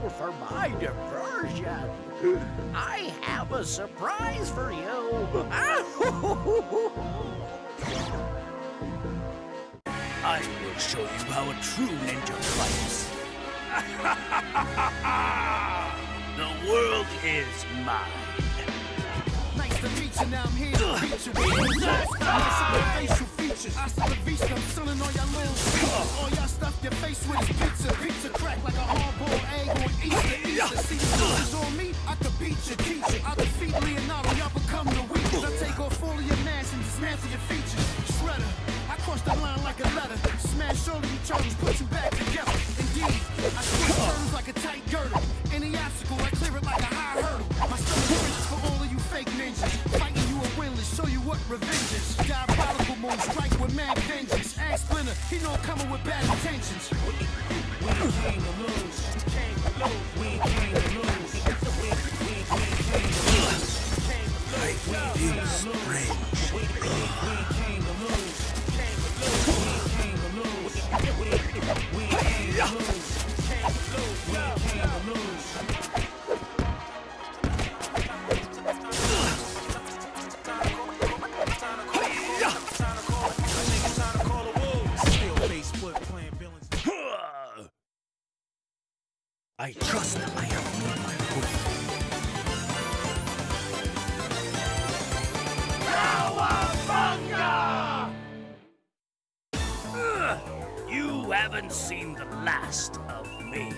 well for my diversion. I have a surprise for you. I will show you how a true ninja fights. the world is mine. Nice to meet you, now I'm here to beat you with nice facial features. I still the beast, I'm selling all y'all little shit. All y'all stuff your face with is pizza. I defeat Leonardo, y'all become the weakest. I take off all of your masks and dismantle your features. Shredder, I cross the line like a letter. Smash all of you charges, put you back together. Indeed, I switch turns like a tight girdle. Any obstacle, I clear it like a high hurdle. My stomach bridges for all of you fake ninjas. Fighting you are winless, show you what revenge is. Diabolical moves, strike with mad vengeance. Ask Splinter, he know I'm coming with bad intentions. We. Came to lose. To lose. I trust I have haven't seen the last of me.